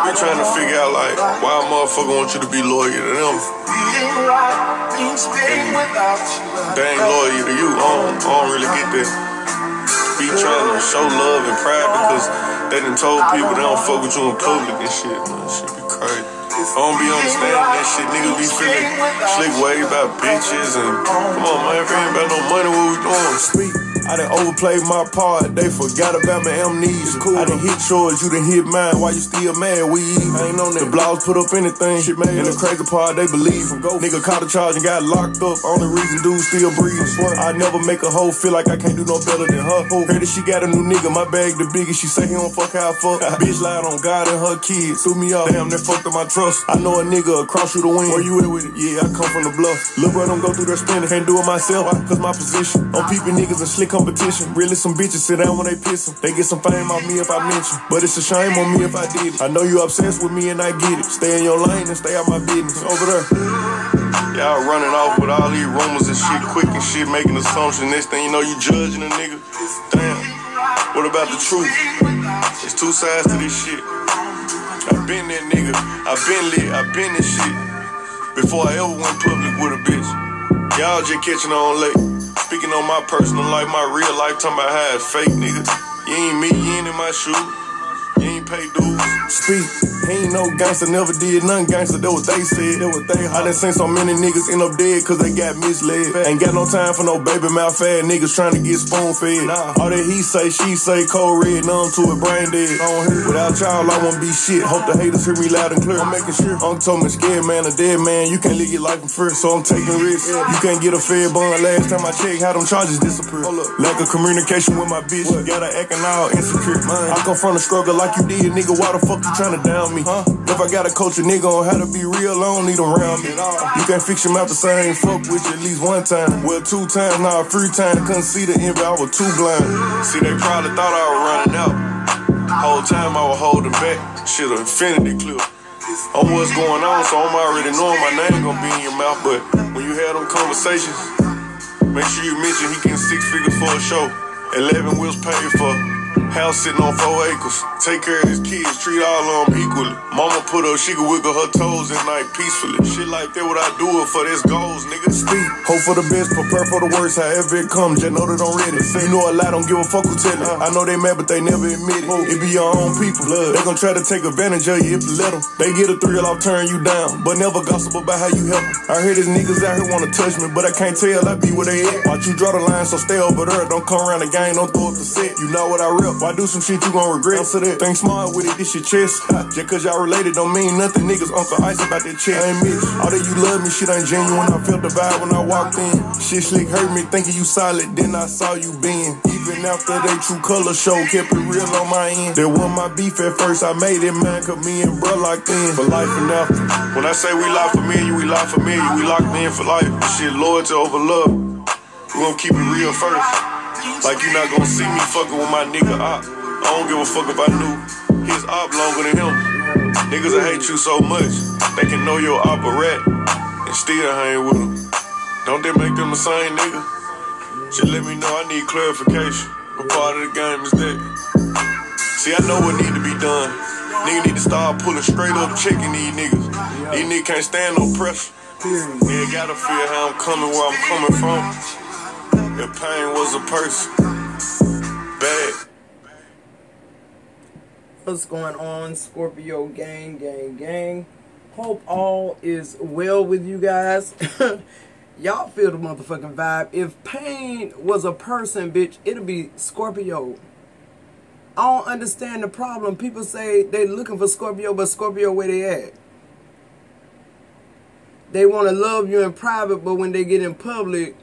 Be trying to figure out like why a motherfucker want you to be loyal to them. They ain't loyal to you. I don't, I don't really get that. Be trying to show love and pride because they done told people they don't fuck with you in public and shit. Man, shit be crazy. I don't be understanding that shit. Niggas be feeling slick way about bitches and come on man, if ain't about no money, what we doing? Speak. I done overplayed my part, they forgot about my amnesia. Cool. I done hit yours, you done hit mine, why you still mad? We I ain't on that. The blogs put up anything, shit man. And the crazy part, they believe go. Nigga caught a charge and got locked up, only reason dude still breathing. I never make a hoe feel like I can't do no better than her. Oh. Heard that she got a new nigga, my bag the biggest, she say he don't fuck how I fuck. Bitch lied on God and her kids, threw me off, damn, that fucked up my trust. I know a nigga across you the wind, where you at with it? Yeah, I come from the bluff. Lil' bro don't go through that spinning, can't do it myself, cause my position. I'm peeping niggas and slick competition, really some bitches sit down when they pissin'. They get some fame on me if I mention. But it's a shame on me if I did it. I know you obsessed with me and I get it. Stay in your lane and stay out my business. Over there. Y'all running off with all these rumors and shit quick and shit, making assumptions. Next thing you know, you judging a nigga. Damn. What about the truth? It's two sides to this shit. I been that nigga. I been lit. I been this shit. Before I ever went public with a bitch. Y'all just catching on late. Speaking on my personal life, my real life, talking about how it's fake, nigga. You ain't me, you ain't in my shoes. Pay dues. Speak. He ain't no gangster, never did nothing gangster. That what they said. That what they. I done seen so many niggas end up dead cause they got misled. Ain't got no time for no baby mouth fat niggas trying to get spoon fed. Nah. All that he say, she say, cold red, numb to it, brain dead. Without y'all, I won't be shit. Hope the haters hear me loud and clear. I'm making sure. Uncle told me scared man, a dead man. You can't live your life in first, so I'm taking risks. You can't get a fair bond. Last time I checked, how them charges disappear. Lack of communication with my bitch. What? Got her acting all insecure. Man. I come from the struggle like you did, nigga. Why the fuck you trying to down me? Huh? If I gotta coach a nigga on how to be real, I don't need around me. You can't fix him out the same fuck with you at least one time. Well, two times, now three times. Couldn't see the envy, I was too blind. See, they probably thought I was running out. Whole time I was holding back. Shit, infinity clip. On what's going on, so I'm already knowing my name gonna be in your mouth. But when you have them conversations, make sure you mention he getting six figures for a show. 11 wheels paid for. House sitting on four acres. Take care of his kids, treat all of them equally. Mama put up, she can wiggle her toes at night peacefully. Shit like that, what I do it for, this goals, nigga. Speak, hope for the best, prepare for the worst, however it comes. Just know that I'm ready. You know a lot, don't give a fuck who tell it. I know they mad, but they never admit it. It be your own people. They gon' try to take advantage of you if you let them. They get a thrill off turn you down, but never gossip about how you help them. I hear these niggas out here wanna touch me, but I can't tell I be where they at. Watch you draw the line, so stay over there. Don't come around the game, don't throw up the set. You know what I rep. Why do some shit you gon' regret? Answer that. Think smart with it, this your chest. Just cause y'all related don't mean nothing. Niggas Uncle Ice about that check. I ain't me. All that you love me, shit ain't genuine. I felt the vibe when I walked in. Shit slick hurt me, thinking you solid. Then I saw you being. Even after they true color show, kept it real on my end. There was my beef at first, I made it man, cause me and bro locked in for life and after. When I say we locked for me and you, we locked for me and you, we locked in for life. Shit, loyalty over love. We gon' keep it real first. Like you not gonna see me fucking with my nigga op. I don't give a fuck if I knew his op longer than him. Niggas that hate you so much, they can know your op a rat and still hang with him. Don't they make them the same nigga? Just let me know I need clarification. What part of the game is that? See, I know what need to be done. Nigga need to start pulling straight up checking these niggas. These niggas can't stand no pressure. Nigga gotta feel how I'm coming, where I'm coming from. If pain was a person, bad. What's going on, Scorpio gang, gang, gang? Hope all is well with you guys. Y'all feel the motherfucking vibe. If pain was a person, bitch, it'll be Scorpio. I don't understand the problem. People say they looking for Scorpio, but Scorpio where they at? They want to love you in private, but when they get in public,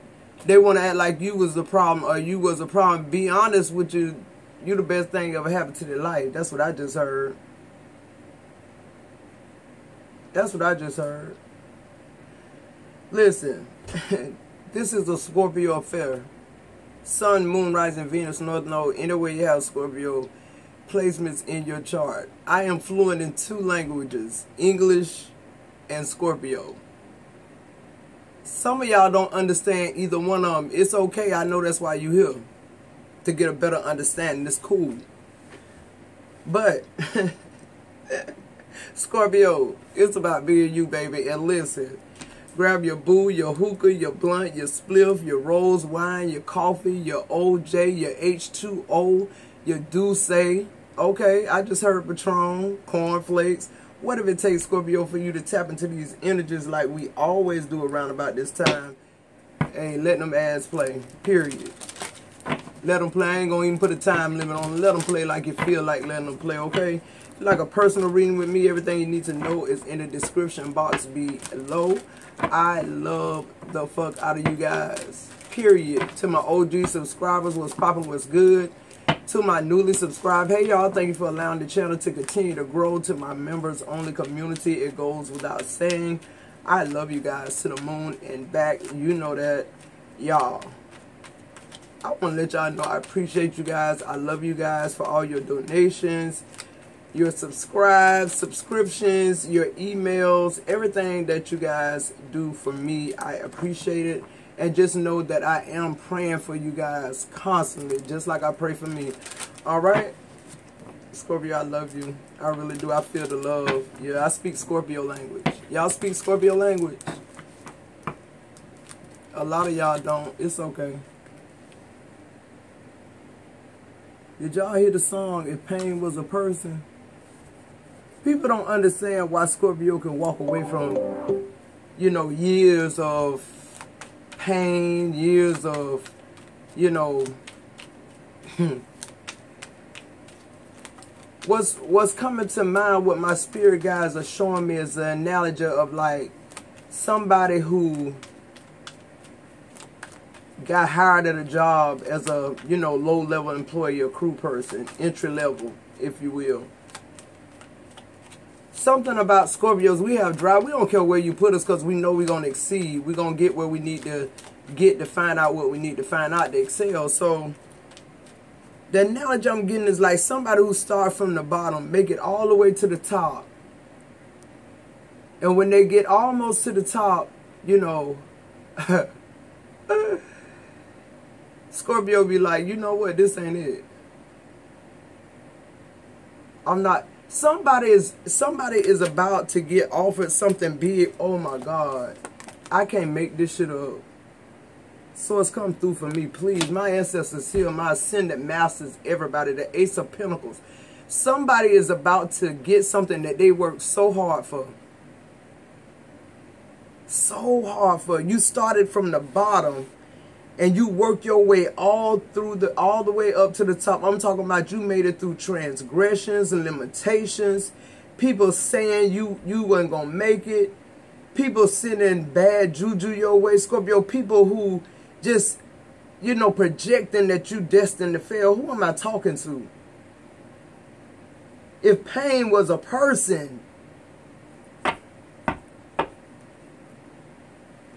they want to act like you was the problem or you was the problem. Be honest with you you the best thing ever happened to their life. That's what I just heard. That's what I just heard. Listen, this is a Scorpio affair. Sun, Moon, Rising, Venus, North Node, anywhere you have Scorpio placements in your chart. I am fluent in two languages, English and Scorpio. Some of y'all don't understand either one of them. It's okay. I know that's why you here to get a better understanding. It's cool. But Scorpio, it's about being you, baby. And listen, grab your boo, your hookah, your blunt, your spliff, your rose wine, your coffee, your OJ, your H2O, your Douce. Okay, I just heard Patron, cornflakes. Whatever it takes, Scorpio, for you to tap into these energies like we always do around about this time. Hey, let them ads play. Period. Let them play. I ain't gonna even put a time limit on. Let them play like you feel like letting them play, okay? Like a personal reading with me, everything you need to know is in the description box below. I love the fuck out of you guys. Period. To my OG subscribers, what's popping, what's good. To my newly subscribed, hey y'all, thank you for allowing the channel to continue to grow. To my members only community, it goes without saying. I love you guys to the moon and back. You know that. Y'all. I want to let y'all know I appreciate you guys. I love you guys for all your donations, your subscribes, subscriptions, your emails, everything that you guys do for me. I appreciate it. And just know that I am praying for you guys constantly, just like I pray for me. All right? Scorpio, I love you. I really do. I feel the love. Yeah, I speak Scorpio language. Y'all speak Scorpio language? A lot of y'all don't. It's okay. Did y'all hear the song, If Pain Was a Person? People don't understand why Scorpio can walk away from, you know, years of pain, years of, you know, hmm. what's what's coming to mind what my spirit guys are showing me is an analogy of like somebody who got hired at a job as a, you know, low level employee or crew person, entry level, if you will. Something about Scorpios, we have drive. We don't care where you put us because we know we're going to exceed. We're going to get where we need to get to find out what we need to find out to excel. So, the analogy I'm getting is like somebody who start from the bottom, make it all the way to the top. And when they get almost to the top, you know, Scorpio be like, you know what, this ain't it. I'm not somebody is somebody is about to get offered something big. Oh my God. I can't make this shit up. Source come through for me, please. My ancestors here, my ascended masters, everybody, the Ace of Pentacles. Somebody is about to get something that they worked so hard for. So hard for. You started from the bottom and you work your way all through the all the way up to the top. I'm talking about you made it through transgressions and limitations. People saying you you weren't gonna make it. People sending bad juju your way, Scorpio. People who just you know projecting that you destined to fail. Who am I talking to? If pain was a person,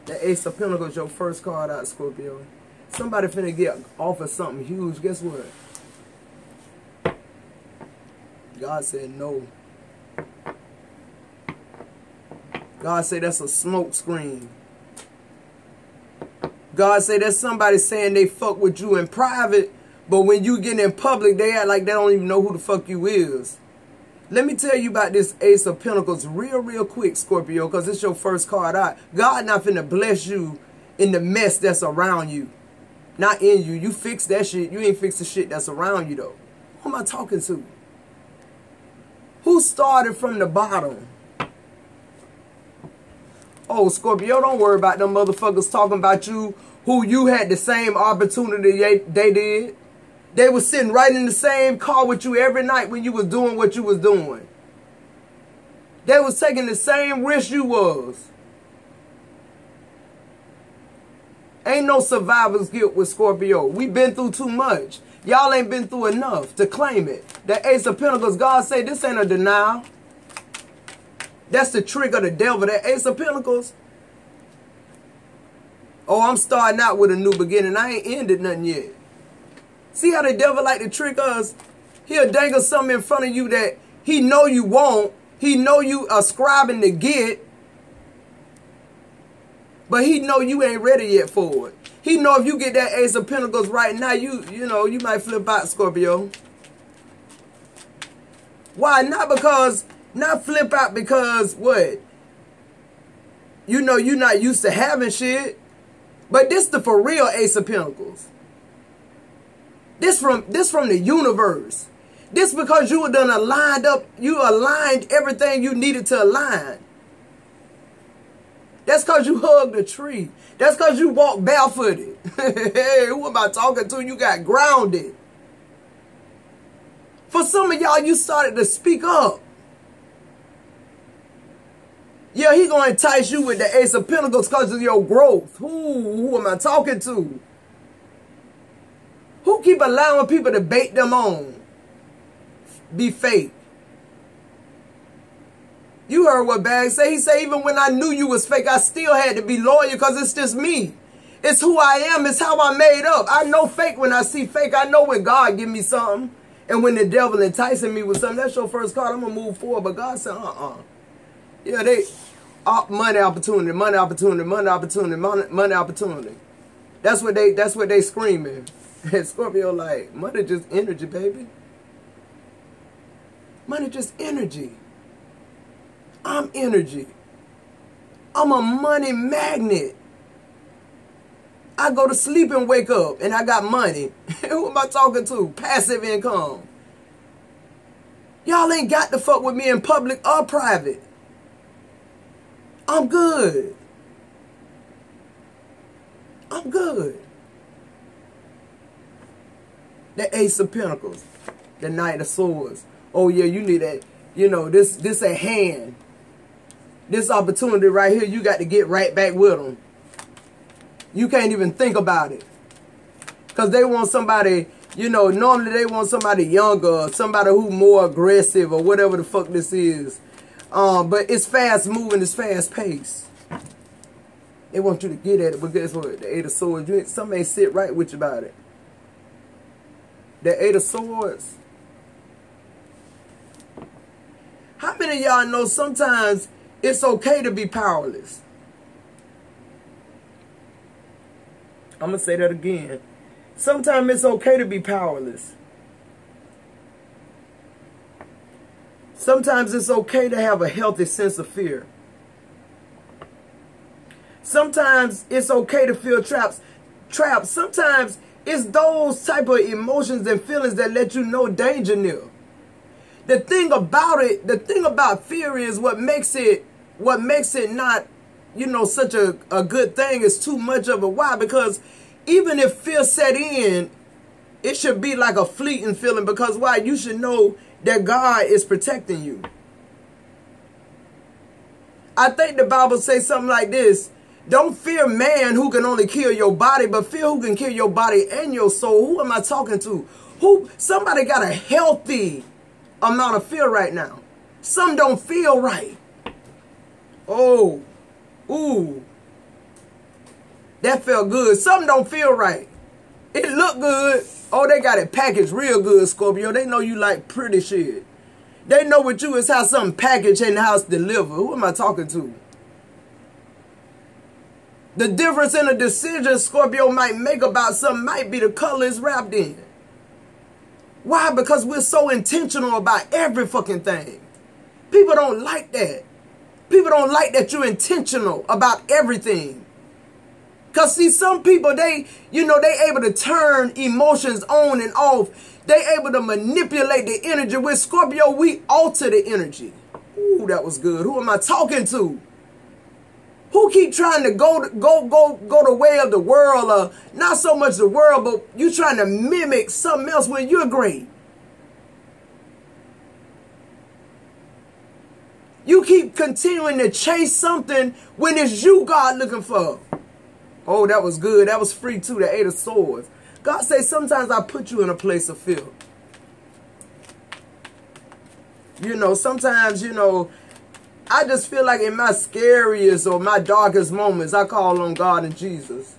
The Ace of Pentacles, your first card out, Scorpio. Somebody finna get offered something huge. Guess what? God said no. God said that's a smoke screen. God said that's somebody saying they fuck with you in private, but when you get in public, they act like they don't even know who the fuck you is. Let me tell you about this Ace of Pentacles real, real quick, Scorpio, because it's your first card out. God not finna bless you in the mess that's around you. Not in you. You fix that shit. You ain't fix the shit that's around you, though. Who am I talking to? Who started from the bottom? Oh, Scorpio, don't worry about them motherfuckers talking about you who you had the same opportunity they, they did. They was sitting right in the same car with you every night when you was doing what you was doing. They was taking the same risk you was. Ain't no survivor's guilt with Scorpio. We been through too much. Y'all ain't been through enough to claim it. The Ace of Pentacles, God say this ain't a denial. That's the trick of the devil. That Ace of Pentacles. Oh, I'm starting out with a new beginning. I ain't ended nothing yet. See how the devil like to trick us? He'll dangle something in front of you that he know you won't. He know you ascribing to get. But he know you ain't ready yet for it. He know if you get that Ace of Pentacles right now, you you know, you might flip out, Scorpio. Why? Not because Not flip out because what? You know you're not used to having shit. But this the for real Ace of Pentacles. This from this from the universe. This because you were done aligned up, you aligned everything you needed to align. That's because you hugged a tree. That's because you walked barefooted. hey, who am I talking to? You got grounded. For some of y'all, you started to speak up. Yeah, he gonna entice you with the Ace of Pentacles because of your growth. Who, who am I talking to? Who keep allowing people to bait them on? Be fake. You heard what Bag say. He said, even when I knew you was fake, I still had to be loyal because it's just me. It's who I am. It's how I made up. I know fake when I see fake. I know when God give me something. And when the devil enticing me with something, that's your first card. I'm going to move forward. But God said, uh-uh. Yeah, they, uh, money opportunity, money opportunity, money opportunity, money, money opportunity. That's what they, that's what they screaming. And Scorpio like, money just energy, baby. Money just energy. I'm energy. I'm a money magnet. I go to sleep and wake up and I got money. Who am I talking to? Passive income. Y'all ain't got to fuck with me in public or private. I'm good. I'm good. The Ace of Pentacles. The Knight of Swords. Oh yeah, you need that. You know, this this a hand this opportunity right here, you got to get right back with them. You can't even think about it. Because they want somebody, you know, normally they want somebody younger, somebody who more aggressive or whatever the fuck this is. Um, but it's fast moving, it's fast paced. They want you to get at it, but guess what? The Eight of Swords, you, ain't sit right with you about it. The Eight of Swords. How many y'all know sometimes it's okay to be powerless. I'm going to say that again. Sometimes it's okay to be powerless. Sometimes it's okay to have a healthy sense of fear. Sometimes it's okay to feel trapped. Trapped. Sometimes it's those type of emotions and feelings that let you know danger near. The thing about it, the thing about fear is what makes it what makes it not, you know, such a, a good thing is too much of a why. Because even if fear set in, it should be like a fleeting feeling. Because why? You should know that God is protecting you. I think the Bible says something like this. Don't fear man who can only kill your body, but fear who can kill your body and your soul. Who am I talking to? Who somebody got a healthy amount of fear right now. Some don't feel right. Oh, ooh. That felt good. Something don't feel right. It looked good. Oh, they got it packaged real good, Scorpio. They know you like pretty shit. They know with you is how something packaged in the house delivered. Who am I talking to? The difference in a decision Scorpio might make about something might be the color it's wrapped in. Why? Because we're so intentional about every fucking thing. People don't like that. People don't like that you're intentional about everything. Because see, some people, they, you know, they able to turn emotions on and off. They able to manipulate the energy. With Scorpio, we alter the energy. Ooh, that was good. Who am I talking to? Who keep trying to go go go go the way of the world or not so much the world, but you trying to mimic something else when you're great. You keep continuing to chase something when it's you God looking for. Oh, that was good. That was free too, the Eight of Swords. God says sometimes I put you in a place of fear. You know, sometimes, you know, I just feel like in my scariest or my darkest moments, I call on God and Jesus.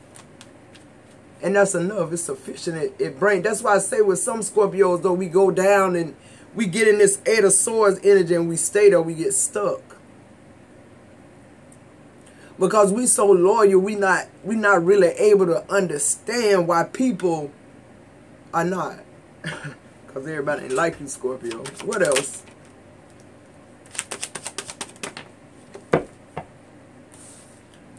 And that's enough. It's sufficient. It, it brings. That's why I say with some Scorpios, though, we go down and we get in this Eight of Swords energy and we stay there, we get stuck. Because we so loyal, we not we not really able to understand why people are not. Because everybody like you, Scorpio. What else?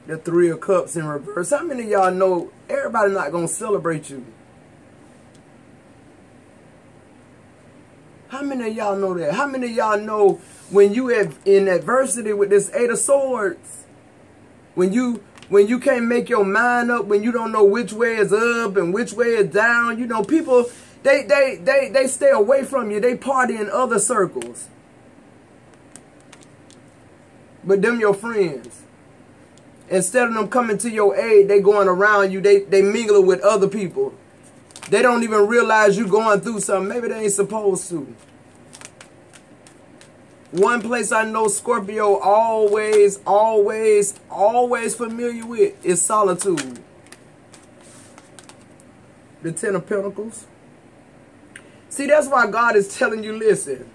The Three of Cups in reverse. How many y'all know everybody not going to celebrate you? How many of y'all know that? How many of y'all know when you have in adversity with this Eight of Swords, when you when you can't make your mind up, when you don't know which way is up and which way is down, you know, people they they they they stay away from you. They party in other circles. But them your friends. Instead of them coming to your aid, they going around you. They they mingle with other people. They don't even realize you going through something. Maybe they ain't supposed to. One place I know Scorpio always, always, always familiar with is solitude. The Ten of Pentacles. See, that's why God is telling you, listen.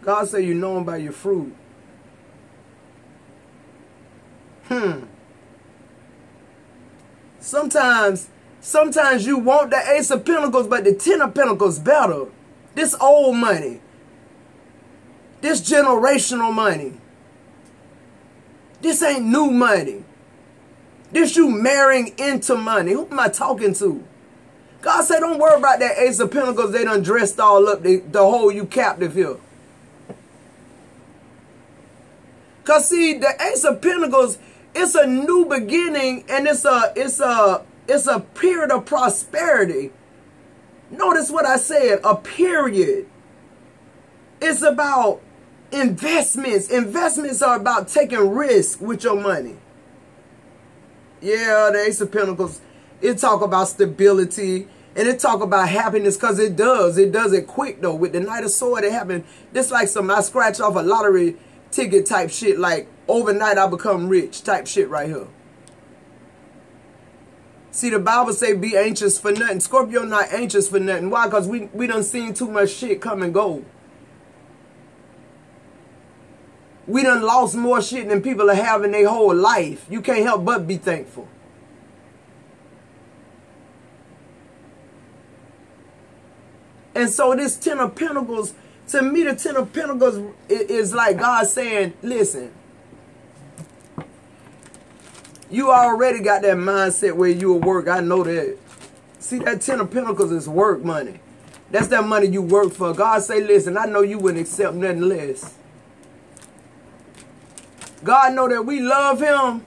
God said you know him by your fruit. Hmm. Sometimes, sometimes you want the Ace of Pentacles, but the Ten of Pentacles better. This old money. This generational money. This ain't new money. This you marrying into money. Who am I talking to? God said, don't worry about that Ace of Pentacles. They done dressed all up. They, the whole you captive here. Cause see, the Ace of Pentacles, it's a new beginning and it's a it's a it's a period of prosperity. Notice what I said, a period. It's about investments. Investments are about taking risk with your money. Yeah, the Ace of Pentacles, it talk about stability and it talk about happiness because it does. It does it quick though. With the Knight of Sword, it happened. This like some I scratch off a lottery ticket type shit. Like overnight I become rich type shit right here. See, the Bible say be anxious for nothing. Scorpio not anxious for nothing. Why? Because we, we done seen too much shit come and go. We done lost more shit than people are having their whole life. You can't help but be thankful. And so this Ten of Pentacles, to me the Ten of Pentacles is like God saying, listen, you already got that mindset where you will work. I know that. See, that Ten of Pentacles is work money. That's that money you work for. God say, listen, I know you wouldn't accept nothing less. God know that we love him.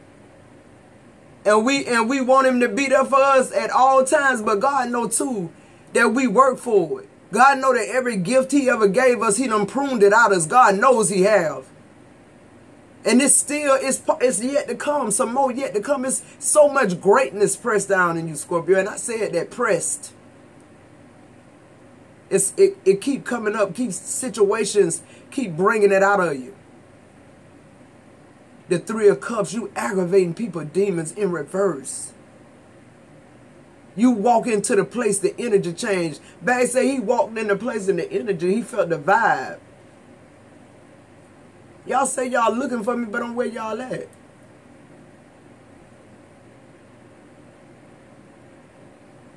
And we and we want him to be there for us at all times. But God know too that we work for it. God know that every gift he ever gave us, he done pruned it out as God knows he have. And it's still, it's, it's yet to come. Some more yet to come. It's so much greatness pressed down in you, Scorpio. And I said that pressed. It's, it, it keep coming up. Keep situations, keep bringing it out of you. The Three of Cups, you aggravating people, demons in reverse. You walk into the place, the energy changed. Bag say he walked in the place and the energy, he felt the vibe. Y'all say y'all looking for me, but I'm where y'all at.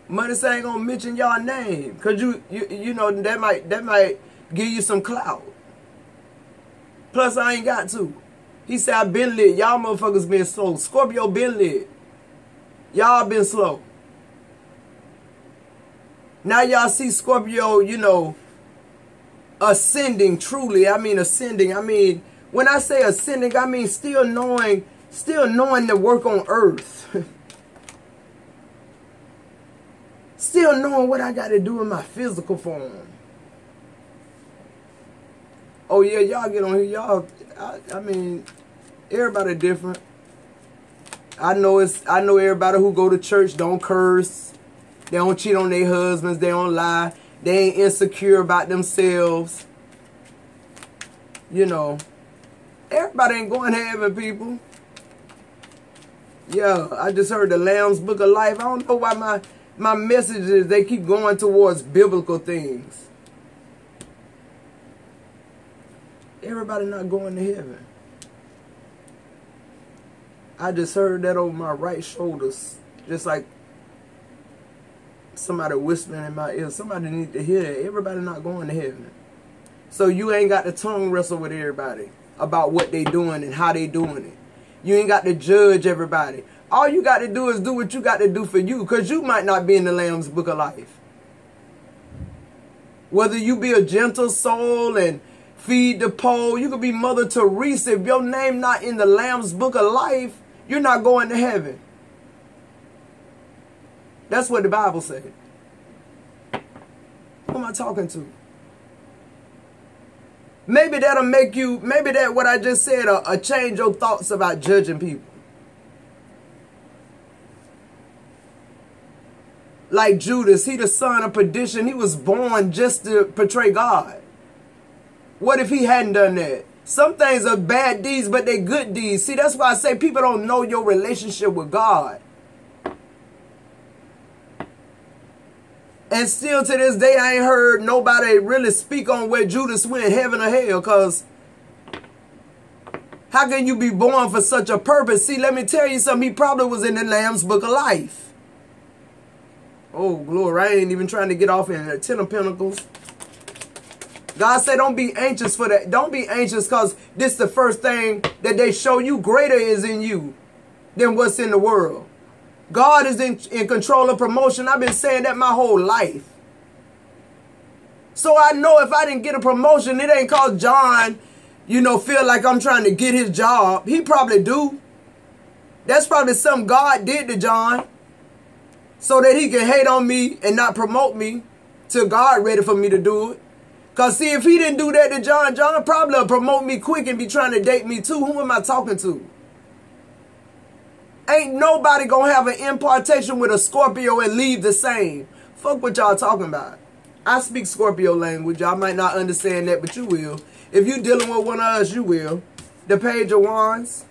Money say ain't gonna mention y'all name. Cause you, you you know that might that might give you some clout. Plus I ain't got to. He said I been lit. Y'all motherfuckers been slow. Scorpio been lit. Y'all been slow. Now y'all see Scorpio, you know, ascending truly. I mean ascending. I mean when I say ascending, I mean still knowing, still knowing the work on earth. still knowing what I got to do in my physical form. Oh yeah, y'all get on here, y'all. I, I mean, everybody different. I know it's. I know everybody who go to church don't curse. They don't cheat on their husbands. They don't lie. They ain't insecure about themselves. You know. Everybody ain't going to heaven, people. Yeah, I just heard the Lamb's Book of Life. I don't know why my, my messages, they keep going towards biblical things. Everybody not going to heaven. I just heard that over my right shoulders. Just like somebody whispering in my ear. Somebody need to hear. Everybody not going to heaven. So you ain't got the tongue wrestle with everybody. about what they doing and how they doing it. You ain't got to judge everybody. All you got to do is do what you got to do for you because you might not be in the Lamb's Book of Life. Whether you be a gentle soul and feed the poor, you could be Mother Teresa. If your name not in the Lamb's Book of Life, you're not going to heaven. That's what the Bible said. Who am I talking to? Maybe that'll make you, maybe that what I just said, a, a change your thoughts about judging people. Like Judas, he the son of perdition. He was born just to portray God. What if he hadn't done that? Some things are bad deeds, but they good deeds. See, that's why I say people don't know your relationship with God. And still to this day, I ain't heard nobody really speak on where Judas went, heaven or hell, because how can you be born for such a purpose? See, let me tell you something. He probably was in the Lamb's Book of Life. Oh, glory. I ain't even trying to get off in the Ten of Pentacles. God said, don't be anxious for that. Don't be anxious because this is the first thing that they show you greater is in you than what's in the world. God is in, in control of promotion. I've been saying that my whole life. So I know if I didn't get a promotion, it ain't cause John, you know, feel like I'm trying to get his job. He probably do. That's probably something God did to John. So that he can hate on me and not promote me till God ready for me to do it. Because see, if he didn't do that to John, John probably promote me quick and be trying to date me too. Who am I talking to? Ain't nobody gonna have an impartation with a Scorpio and leave the same. Fuck what y'all talking about. I speak Scorpio language. Y'all might not understand that, but you will. If you dealing with one of us, you will. The Page of Wands.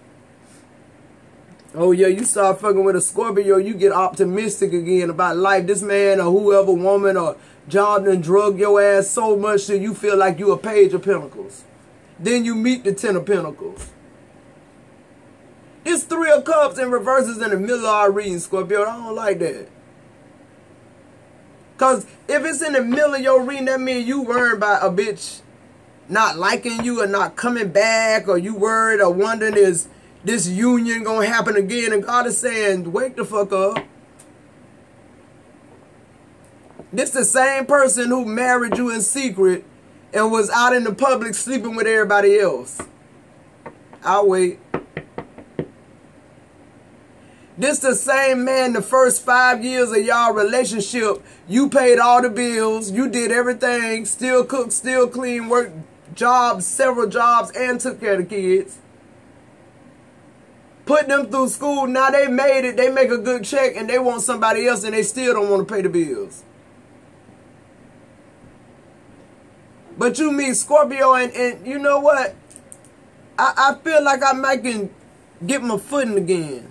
Oh yeah, you start fucking with a Scorpio, you get optimistic again about life. This man or whoever, woman or job done drug your ass so much that you feel like you a Page of Pentacles. Then you meet the Ten of Pentacles. It's three of cups and reverses in the middle of our reading, Scorpio. I don't like that. Because if it's in the middle of your reading, that means you worried about a bitch not liking you or not coming back or you worried or wondering is this union going to happen again. And God is saying, wake the fuck up. This the same person who married you in secret and was out in the public sleeping with everybody else. I'll wait. This the same man the first five years of y'all relationship. You paid all the bills. You did everything. Still cooked, still clean, worked jobs, several jobs, and took care of the kids. Put them through school. Now they made it. They make a good check and they want somebody else and they still don't want to pay the bills. But you meet Scorpio and, and you know what? I, I feel like I might can get my footing again.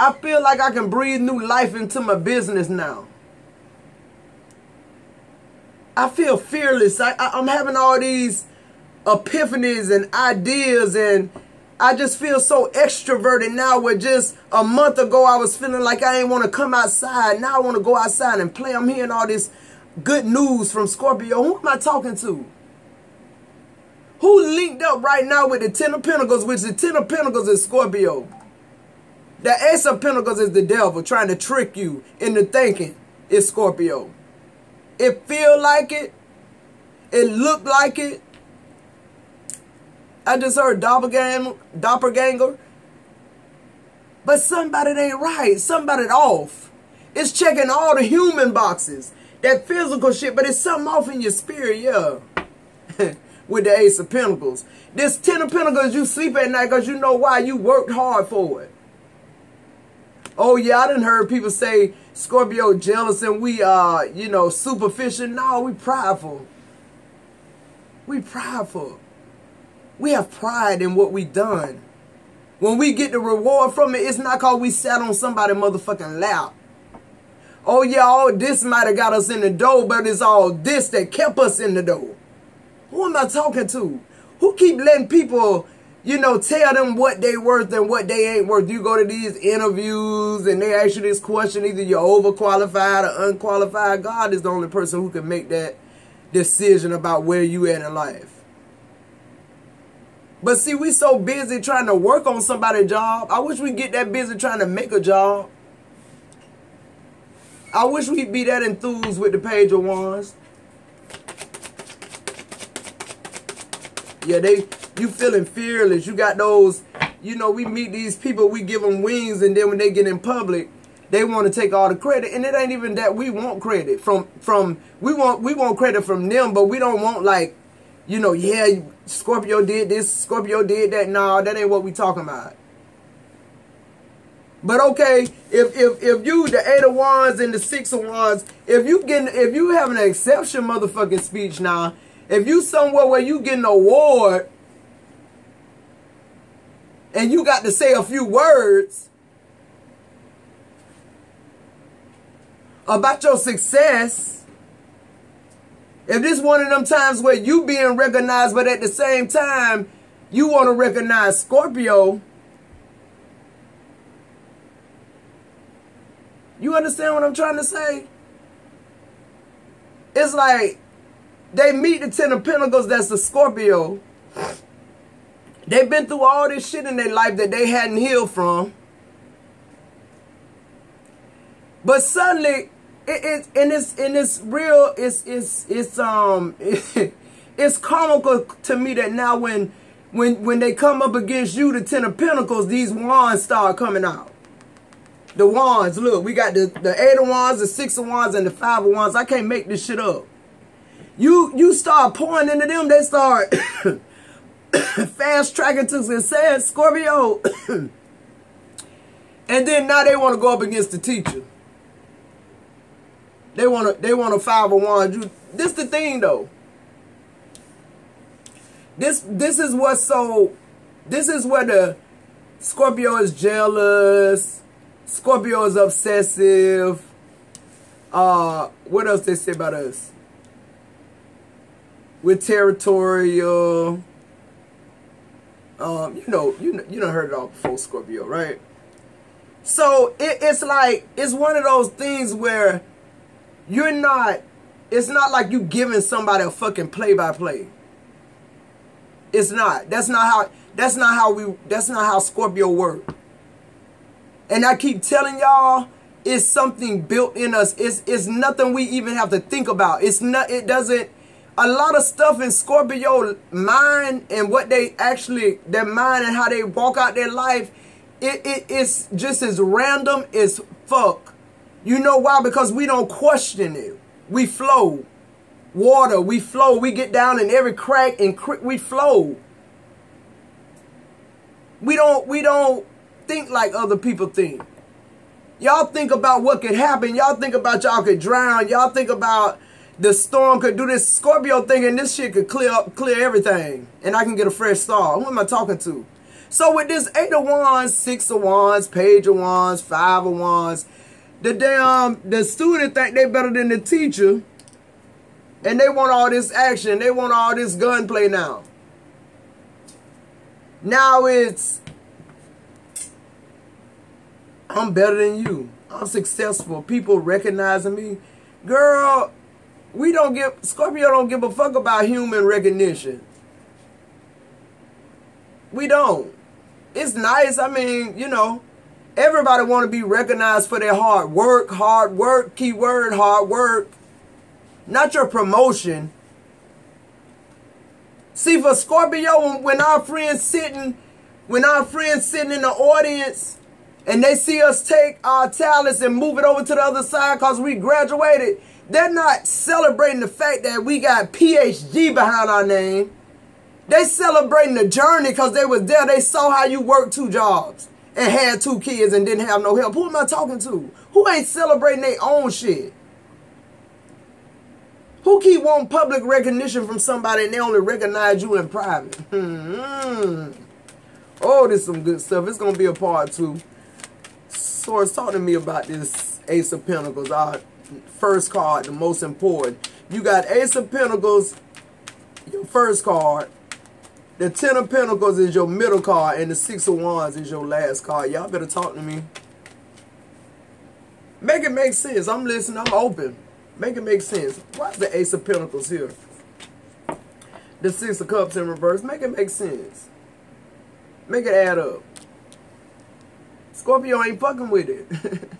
I feel like I can breathe new life into my business now. I feel fearless. I, I, am having all these epiphanies and ideas and I just feel so extroverted now where just a month ago I was feeling like I didn't want to come outside. Now I want to go outside and play. I'm hearing all this good news from Scorpio. Who am I talking to? Who linked up right now with the Ten of Pentacles, which the Ten of Pentacles is Scorpio? The Ace of Pentacles is the devil trying to trick you into thinking it's Scorpio. It feel like it. It look like it. I just heard doppelganger, doppelganger. But somebody ain't right. Somebody off. It's checking all the human boxes. That physical shit, but it's something off in your spirit, yeah. With the Ace of Pentacles. This Ten of Pentacles, you sleep at night because you know why. You worked hard for it. Oh yeah, I didn't heard people say Scorpio jealous and we uh, you know, superficial. No, we prideful. We prideful. We have pride in what we done. When we get the reward from it, it's not cause we sat on somebody motherfucking lap. Oh yeah, all this might have got us in the door, but it's all this that kept us in the door. Who am I talking to? Who keep letting people you know, tell them what they worth and what they ain't worth. You go to these interviews and they ask you this question, either you're overqualified or unqualified. God is the only person who can make that decision about where you at in life. But see, we so busy trying to work on somebody's job. I wish we get that busy trying to make a job. I wish we'd be that enthused with the page of wands. Yeah, they you feeling fearless. You got those, you know, we meet these people, we give them wings, and then when they get in public, they want to take all the credit. And it ain't even that we want credit from from we want we want credit from them, but we don't want like, you know, yeah, Scorpio did this, Scorpio did that. No, that ain't what we talking about. But okay, if if if you the eight of wands and the six of wands, if you getting if you having an exception motherfucking speech now, if you somewhere where you getting an award and you got to say a few words about your success, if this one of them times where you being recognized, but at the same time, you want to recognize Scorpio, you understand what I'm trying to say? It's like they meet the Ten of Pentacles, that's the Scorpio. They've been through all this shit in their life that they hadn't healed from. But suddenly, it, it and it's and it's real. It's it's it's um it, it's comical to me that now when when when they come up against you, the Ten of Pentacles, these wands start coming out. The wands, look, we got the the Eight of Wands, the Six of Wands, and the Five of Wands. I can't make this shit up. You you start pouring into them, they start fast tracking to success, Scorpio. and then now they want to go up against the teacher. They want to they want a five of wands. You this the thing though. This this is what's so this is where the Scorpio is jealous. Scorpio is obsessive. Uh what else they say about us? We're territorial. Um, you know, you you don't heard it all before Scorpio, right? So it, it's like it's one of those things where you're not. It's not like you giving somebody a fucking play by play. It's not. That's not how. That's not how we. That's not how Scorpio work. And I keep telling y'all, it's something built in us. It's it's nothing we even have to think about. It's not. It doesn't a lot of stuff in Scorpio mind and what they actually, their mind and how they walk out their life, it, it, it's just as random as fuck. You know why? Because we don't question it. We flow. Water, we flow. We get down in every crack and cr we flow. We don't, we don't think like other people think. Y'all think about what could happen. Y'all think about y'all could drown. Y'all think about the storm could do this Scorpio thing and this shit could clear up, clear everything. And I can get a fresh start. Who am I talking to? So with this eight of wands, six of wands, page of wands, five of wands, the damn, the student think they better than the teacher. And they want all this action. They want all this gunplay now. Now it's, I'm better than you. I'm successful. People recognizing me. Girl, we don't give Scorpio don't give a fuck about human recognition. We don't. It's nice. I mean, you know, everybody want to be recognized for their hard work, hard work, keyword hard work. Not your promotion. See, for Scorpio, when our friends sitting, when our friends sitting in the audience, and they see us take our talents and move it over to the other side because we graduated, they're not celebrating the fact that we got PhD behind our name. They celebrating the journey because they was there. They saw how you worked two jobs and had two kids and didn't have no help. Who am I talking to? Who ain't celebrating their own shit? Who keep wanting public recognition from somebody and they only recognize you in private? Hmm. Oh, this is some good stuff. It's going to be a part two. Source, talk to me about this Ace of Pentacles. I first card, the most important. You got Ace of Pentacles, your first card. The Ten of Pentacles is your middle card, and the Six of Wands is your last card. Y'all better talk to me. Make it make sense. I'm listening. I'm open. Make it make sense. Why is the Ace of Pentacles here? The Six of Cups in reverse. Make it make sense. Make it add up. Scorpio ain't fucking with it.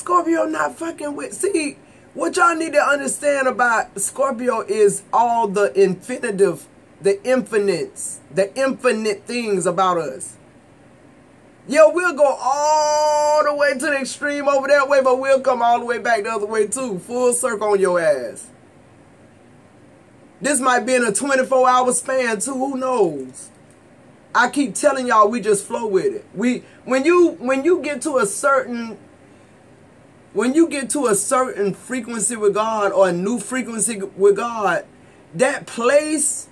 Scorpio not fucking with. See, what y'all need to understand about Scorpio is all the infinitive, the infinites, the infinite things about us. Yo, we'll go all the way to the extreme over that way, but we'll come all the way back the other way too. Full circle on your ass. This might be in a 24 hour span too, who knows? I keep telling y'all we just flow with it. We when you when you get to a certain when you get to a certain frequency with God or a new frequency with God, that place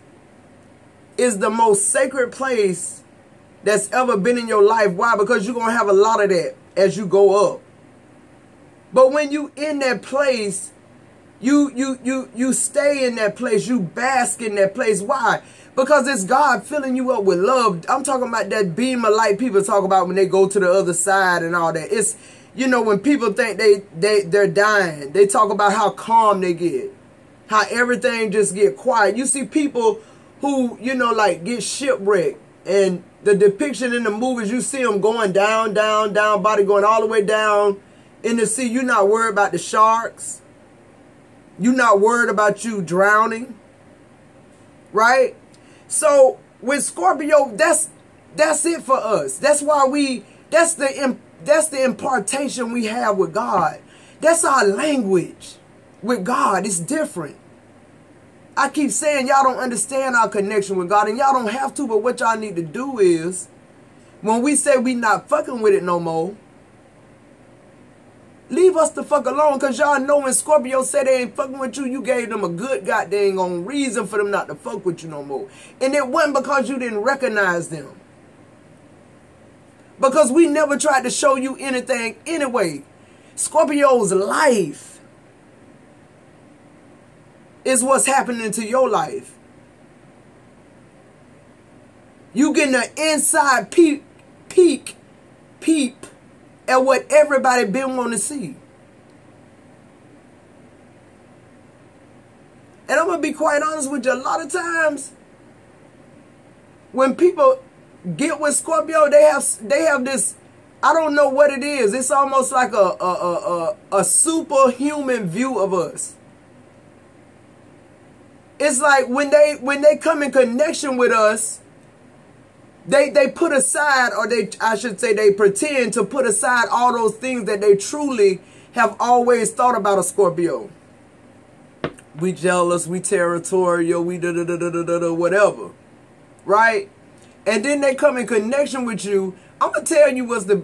is the most sacred place that's ever been in your life. Why? Because you're going to have a lot of that as you go up. But when you in that place, you you you you stay in that place. You bask in that place. Why? Because it's God filling you up with love. I'm talking about that beam of light people talk about when they go to the other side and all that. It's you know, when people think they, they, they're dying, they talk about how calm they get. How everything just get quiet. You see people who, you know, like get shipwrecked. And the depiction in the movies, you see them going down, down, down, body going all the way down in the sea. You're not worried about the sharks. You're not worried about you drowning. Right? So with Scorpio, that's that's it for us. That's why we that's the that's the impartation we have with God. That's our language with God. It's different. I keep saying y'all don't understand our connection with God, and y'all don't have to, but what y'all need to do is, when we say we not fucking with it no more, leave us the fuck alone, because y'all know when Scorpio said they ain't fucking with you, you gave them a good goddamn on reason for them not to fuck with you no more. And it wasn't because you didn't recognize them. Because we never tried to show you anything anyway. Scorpio's life is what's happening to your life. You getting an inside peek, peek, peep at what everybody been wanting to see. And I'm going to be quite honest with you. A lot of times, when people get with Scorpio, they have they have this. I don't know what it is. It's almost like a a a, a, a superhuman view of us. It's like when they when they come in connection with us, they they put aside or they I should say they pretend to put aside all those things that they truly have always thought about a Scorpio. We jealous, we territorial, we da da da da da da whatever. Right? And then they come in connection with you, I'm gonna tell you what's the